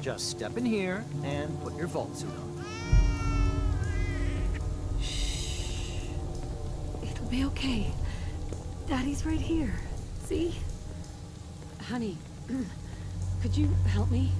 Just step in here and put your vault suit on. Shh. It'll be okay. Daddy's right here. See? Honey, could you help me?